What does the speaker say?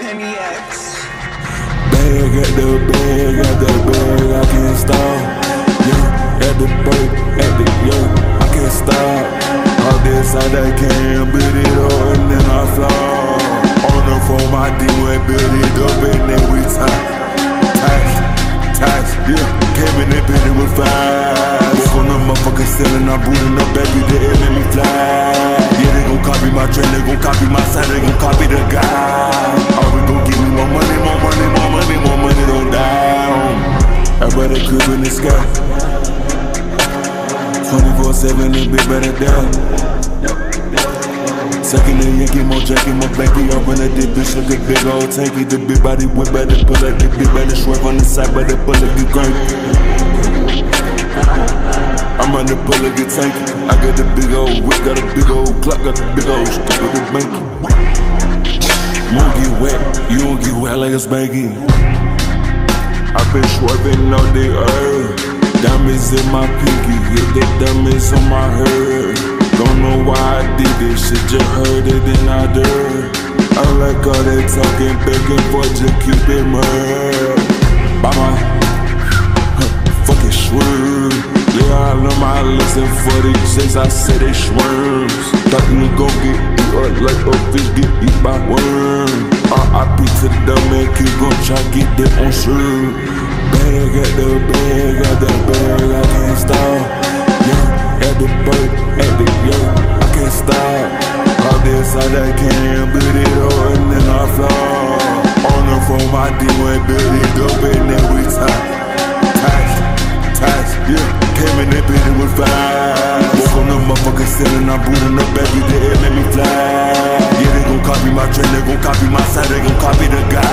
Penny X. Bag at the bag, at the bag, I can't stop. Yeah, at the break, at the yeah, I can't stop. All this I that can build it up and then I fly. On the phone, my D-Way build it up and then we tie. Tax, tax, yeah, came in and built it with five. Woke on the motherfucking ceiling, I'm booting up every day and let me fly. Yeah, they gon' copy my trend, they gon' copy my the sky. 24 7, a bit better down. Second and Yankee, more Jackie, more Blanky. I run at this bitch, look at big old tanky. The big body whip better pull up, the big better swerve on the side, but the bullet get cranky. I'm on the bullet get tanky. I got the big old whip, got a big old clock, got the big old the banky. You don't get wet, you don't get wet like a spanky. Been swerving all day earth. Diamonds in my pinky, hit the diamonds on my hair. Don't know why I did this shit, just heard it and I did. I like all that talking and forth, just keep it murder. By my fucking swerve. Yeah, I love my listen for the chase, I said they swerves. Thought you gon' get eat up like a fish get eat by worm. R.I.P. to the dumb man, keep gon' try get that on sure. Bag at the bag, at the bag, I can't stop. Yeah, at the break, at the yeah, I can't stop. All this I that can, build it up and then I fly. On the phone, my D-Way build it up and then we tie. Tax, tax, yeah, came in built it with five. Woke on the motherfucking ceiling, I'm booting up every day, it let me fly. Yeah, they gon' copy my trend, they gon' copy my side, they gon' copy the guy.